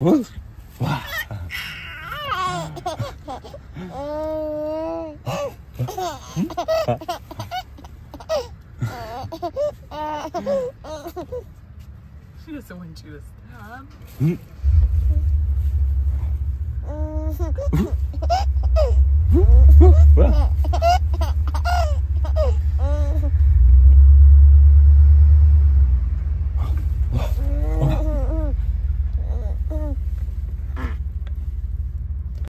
She doesn't want you to stop. Hmm? Hmm?